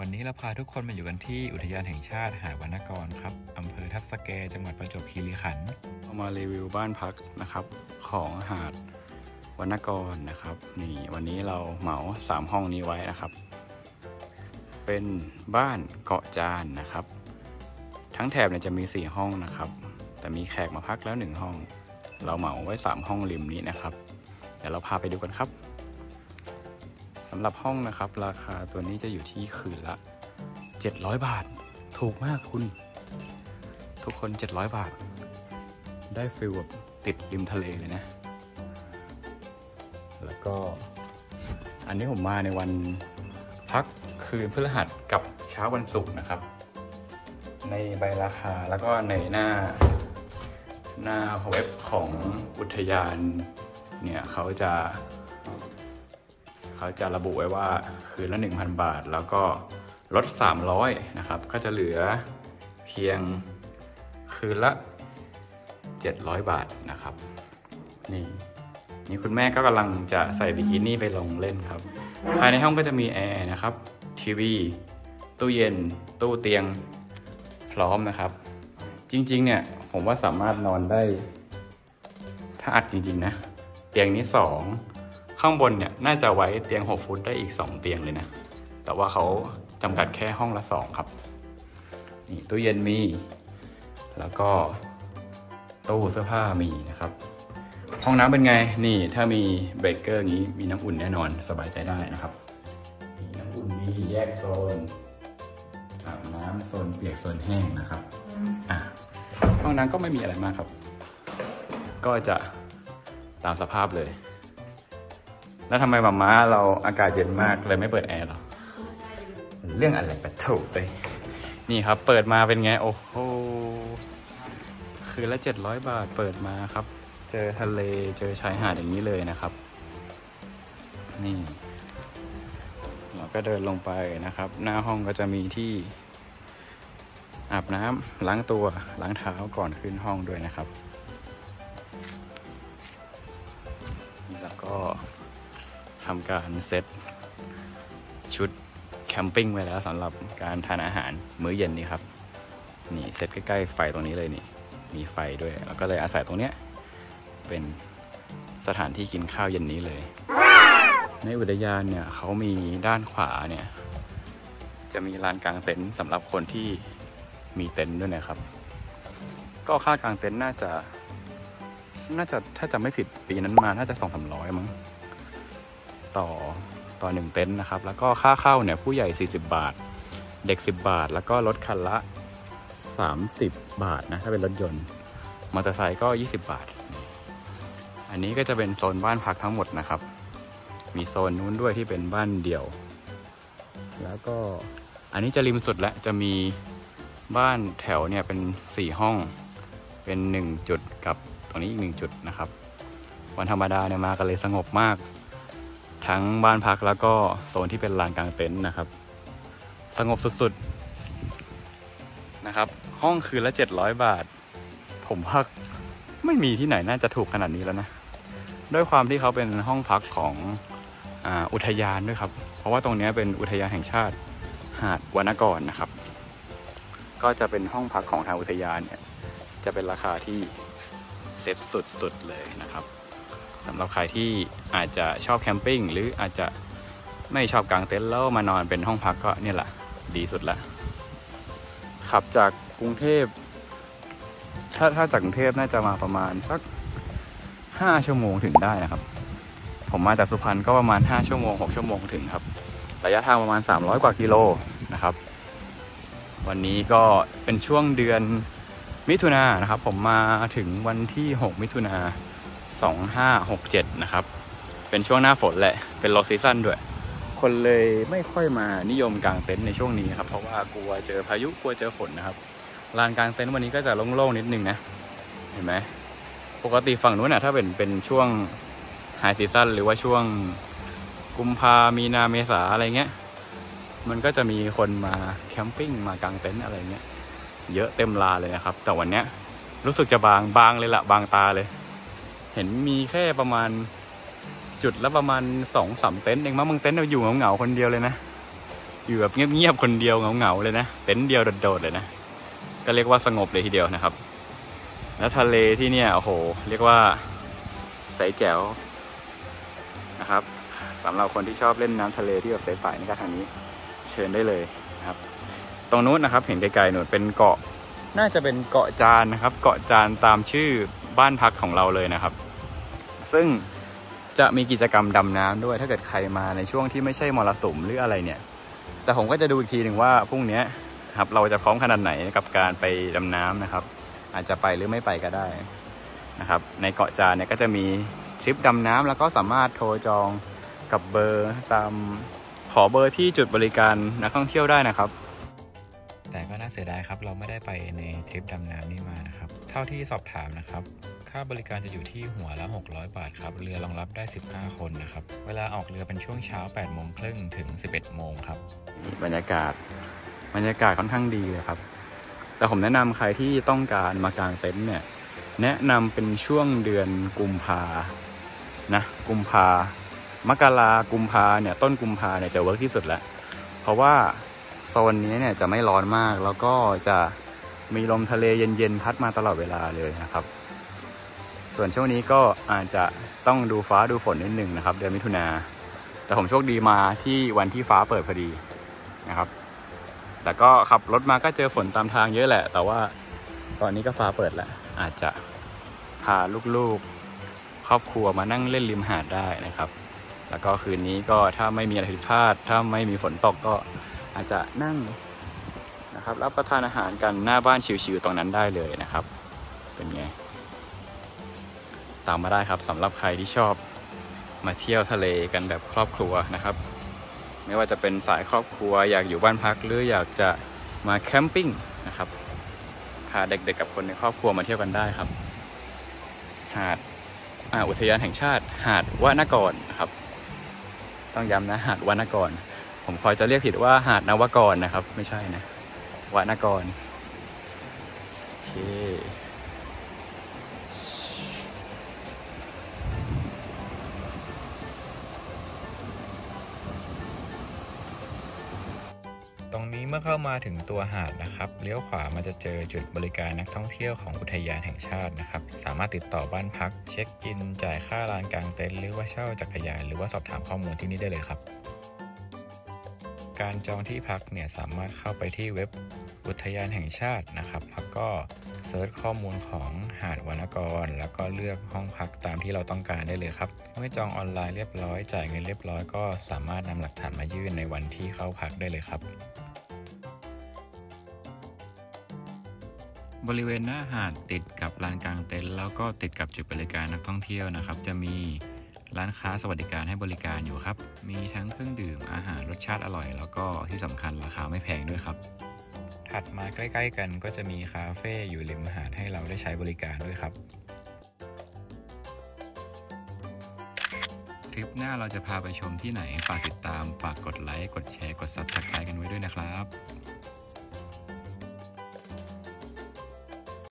วันนี้เราพาทุกคนมาอยู่กันที่อุทยานแห่งชาติหาดวรรณกรครับอำเภอทับสแกจังหวัดประจวบคีรีขันธ์เรามารีวิวบ้านพักนะครับ ของหาดวรรณกรนะครับนี่วันนี้เราเหมาสามห้องนี้ไว้นะครับ เป็นบ้านเกาะจานนะครับ ทั้งแถบเนี่ยจะมีสี่ห้องนะครับ แต่มีแขกมาพักแล้วหนึ่งห้อง เราเหมาไว้สามห้องริมนี้นะครับ เดี๋ยวเราพาไปดูกันครับ สำหรับห้องนะครับ ราคาตัวนี้จะอยู่ที่คืนละ 700 บาท ถูกมากคุณ ทุกคน 700 บาท ได้ฟิลแบบติดริมทะเลเลยนะ แล้วก็อันนี้ผมมาในวันพักคืนพฤหัสกับเช้าวันศุกร์นะครับ ในใบราคาแล้วก็ในหน้า หน้าเว็บของอุทยานเนี่ยเขาจะ เขาจะระบุไว้ว่าคืนละ 1,000 บาท แล้วก็ลด 300 นะครับ ก็จะเหลือเพียงคืนละ 700 บาทนะครับ นี่นี่คุณแม่ก็กำลังจะใส่บิกินี่ไปลงเล่นครับ ภายในห้องก็จะมีแอร์นะครับ ทีวี ตู้เย็น ตู้เตียงพร้อมนะครับ จริง ๆ เนี่ย ผมว่าสามารถนอนได้ ถ้าอัดจริง ๆ นะ เตียงนี้สอง ข้างบนเนี่ยน่าจะไว้เตียง 6 ฟุตได้อีก 2 เตียงเลยนะ แต่ว่าเขาจำกัดแค่ห้องละ 2 ครับนี่ตู้เย็นมี แล้วก็ตู้เสื้อผ้ามีนะครับ ห้องน้ำเป็นไงนี่ถ้ามีเบรกเกอร์นี้มีน้ำอุ่นแน่นอนสบายใจได้นะครับมีน้ำอุ่นมีแยกโซนอาบน้ำโซนเปียกโซนแห้งนะครับอะห้องน้ำก็ไม่มีอะไรมากครับ ก็จะตามสภาพเลย แล้วทำไมมาม่าเราอากาศเย็นมากเลยไม่เปิดแอร์หรอ เรื่องอะไรปะถูกเลยนี่ครับ เปิดมาเป็นไง โอ้โห คืนละเจ็ดร้อยบาทเปิดมาครับ เจอทะเลเจอชายหาดอย่างนี้เลยนะครับ นี่ เราก็เดินลงไปนะครับ หน้าห้องก็จะมีที่อาบน้ำล้างตัวล้างเท้าก่อนขึ้นห้องด้วยนะครับนี่แล้วก็ ทำการเซตชุดแคมปิ้งไว้แล้วสำหรับการทานอาหารมื้อเย็นนี้ครับ นี่เซตใกล้ๆไฟตรงนี้เลยนี่ มีไฟด้วย แล้วก็เลยอาศัยตรงเนี้ยเป็นสถานที่กินข้าวเย็นนี้เลย ในอุทยานเนี่ยเขามีด้านขวาเนี่ย จะมีลานกลางเต็นท์สำหรับคนที่มีเต็นท์ด้วยนะครับ ก็ค่ากลางเต็นท์น่าจะ น่าจะถ้าจะไม่ผิดปีนั้นมาน่าจะสองสามร้อยมั้ง ต่อต่อหนึ่งเต็นท์นะครับ แล้วก็ค่าเข้าเนี่ยผู้ใหญ่ 40 บาท เด็ก 10 บาท แล้วก็รถคันละ 30 บาทนะ ถ้าเป็นรถยนต์ มอเตอร์ไซค์ก็ 20 บาท อันนี้ก็จะเป็นโซนบ้านพักทั้งหมดนะครับ มีโซนนู้นด้วยที่เป็นบ้านเดี่ยว แล้วก็อันนี้จะริมสุดแล้วจะมีบ้านแถวเนี่ยเป็นสี่ห้อง เป็นหนึ่งจุดกับตรงนี้อีกหนึ่งจุดนะครับ วันธรรมดาเนี่ยมากันเลยสงบมาก ทั้งบ้านพักแล้วก็โซนที่เป็นลานกลางเต็นท์นะครับ สงบสุดๆนะครับ ห้องคืนละ 700 บาท ผมพักไม่มีที่ไหนน่าจะถูกขนาดนี้แล้วนะ ด้วยความที่เขาเป็นห้องพักของออุทยานด้วยครับ เพราะว่าตรงนี้เป็นอุทยานแห่งชาติหาดวรรณกรนะครับ ก็จะเป็นห้องพักของทางอุทยานเนี่ยจะเป็นราคาที่เซฟสุดๆเลยนะครับ สำหรับใครที่อาจจะชอบแคมปิ้งหรืออาจจะไม่ชอบกางเต็นท์แล้วมานอนเป็นห้องพักก็เนี่ยแหละดีสุดละขับจากกรุงเทพถ้าถ้าจากกรุงเทพน่าจะมาประมาณสักห้าชั่วโมงถึงได้นะครับ ผมมาจากสุพรรณก็ประมาณห้าชั่วโมงหกชั่วโมงถึงครับ ระยะทางประมาณ300กว่ากิโลนะครับ วันนี้ก็เป็นช่วงเดือนมิถุนายนนะครับ ผมมาถึงวันที่6มิถุนา 2567 นะครับ เป็นช่วงหน้าฝนแหละ เป็น low season ด้วย คนเลยไม่ค่อยมานิยมกางเต็นท์ในช่วงนี้ครับ เพราะว่ากลัวเจอพายุกลัวเจอฝนนะครับ ลานกางเต็นท์วันนี้ก็จะโล่งๆนิดนึงนะ เห็นไหม ปกติฝั่งนู้นน่ะถ้าเป็นเป็นช่วงไฮซีซั่นหรือว่าช่วงกุมภามีนาเมษาอะไรเงี้ย มันก็จะมีคนมาแคมปิ้งมากางเต็นท์อะไรเงี้ย เยอะเต็มลาเลยนะครับ แต่วันเนี้ยรู้สึกจะบางบางเลยละบางตาเลย เห็นมีแค่ประมาณจุดละประมาณสองสามเต็นท์เองมั้งบางเต็นท์เราอยู่เหงาๆคนเดียวเลยนะ อยู่แบบเงียบๆคนเดียวเหงาๆเลยนะ เต็นท์เดียวโดดๆเลยนะ ก็เรียกว่าสงบเลยทีเดียวนะครับ แล้วทะเลที่เนี่ยโอ้โห เรียกว่าใสแจ๋วนะครับสำหรับคนที่ชอบเล่นน้ำทะเลที่แบบใสๆนี่ก็ทางนี้ เชิญได้เลยนะครับ ตรงนู้นนะครับ เห็นไกลๆหนูเป็นเกาะ น่าจะเป็นเกาะจานนะครับ เกาะจานตามชื่อบ้านพักของเราเลยนะครับ ซึ่งจะมีกิจกรรมดำน้ำด้วยถ้าเกิดใครมาในช่วงที่ไม่ใช่มรสุมหรืออะไรเนี่ย แต่ผมก็จะดูอีกทีหนึ่งว่าพรุ่งนี้ครับเราจะพร้อมขนาดไหนกับการไปดำน้ำนะครับ อาจจะไปหรือไม่ไปก็ได้นะครับ ในเกาะจานเนี่ยก็จะมีทริปดำน้ำแล้วก็สามารถโทรจองกับเบอร์ตามขอเบอร์ที่จุดบริการนักท่องเที่ยวได้นะครับ แต่ก็น่าเสียดายครับเราไม่ได้ไปในทริปดำน้ำนี่มานะครับ เท่าที่สอบถามนะครับาบริการจะอยู่ที่หัวละ 600 บาทครับ เรือรองรับได้ 15 คนนะครับ เวลาออกเรือเป็นช่วงเช้า8โมงครึ่งถึง 11 โมงครับ บรรยากาศ บรรยากาศค่อนข้างดีเลยครับ แต่ผมแนะนำใครที่ต้องการมากางเต็นท์เนี่ย แนะนำเป็นช่วงเดือนกุมภา นะ กุมภามกรากุมภาเนี่ย ต้นกุมภาเนี่ยจะเวิร์กที่สุดแล้ว เพราะว่าโซนนี้เนี่ยจะไม่ร้อนมาก แล้วก็จะมีลมทะเลเย็นๆพัดมาตลอดเวลาเลยนะครับ ส่วนช่วงนี้ก็อาจจะต้องดูฟ้าดูฝนนิดหนึ่งนะครับ เดือนมิถุนาแต่ผมโชคดีมาที่วันที่ฟ้าเปิดพอดีนะครับ แต่ก็ขับรถมาก็เจอฝนตามทางเยอะแหละ แต่ว่าตอนนี้ก็ฟ้าเปิดแล้ว อาจจะพาลูกๆ ครอบครัวมานั่งเล่นริมหาดได้นะครับ แล้วก็คืนนี้ก็ถ้าไม่มีอะไรผิดพลาด ถ้าไม่มีฝนตกก็อาจจะนั่งนะครับรับประทานอาหารกันหน้าบ้านชิวๆตรงนั้นได้เลยนะครับ เป็นไง ตามมาได้ครับสำหรับใครที่ชอบมาเที่ยวทะเลกันแบบครอบครัวนะครับ ไม่ว่าจะเป็นสายครอบครัวอยากอยู่บ้านพักหรืออยากจะมาแคมปิ้งนะครับพาเด็กๆกับคนในครอบครัวมาเที่ยวกันได้ครับ หาดอ,าอุทยานแห่งชาติ หาดวานากรนะครับ ต้องย้ำนะหาดวานากร ผมคอยจะเรียกผิดว่าหาดนวกรนะครับ ไม่ใช่นะวานากรโอเค เมื่อเข้ามาถึงตัวหาดนะครับเลี้ยวขวามันจะเจอจุดบริการนักท่องเที่ยวของอุทยานแห่งชาตินะครับ สามารถติดต่อบ้านพัก เช็คอิน จ่ายค่าลานกางเต็นท์หรือว่าเช่าจักรยานหรือว่าสอบถามข้อมูลที่นี่ได้เลยครับ การจองที่พักเนี่ยสามารถเข้าไปที่เว็บอุทยานแห่งชาตินะครับ แล้วก็ search ข้อมูลของหาดวรรณกร แล้วก็เลือกห้องพักตามที่เราต้องการได้เลยครับ เมื่อจองออนไลน์เรียบร้อย จ่ายเงินเรียบร้อยก็สามารถนำหลักฐานมายื่นในวันที่เข้าพักได้เลยครับ บริเวณหน้าหาดติดกับลานกลางเต็นท์แล้วก็ติดกับจุดบริการนักท่องเที่ยวนะครับ จะมีร้านค้าสวัสดิการให้บริการอยู่ครับ มีทั้งเครื่องดื่มอาหารรสชาติอร่อย แล้วก็ที่สำคัญราคาไม่แพงด้วยครับ ถัดมาใกล้ ๆ กันก็จะมีคาเฟ่อยู่ริมหาดให้เราได้ใช้บริการด้วยครับทริปหน้าเราจะพาไปชมที่ไหนฝากติดตามฝากกดไลค์กดแชร์กด Subscribe กันไว้ด้วยนะครับ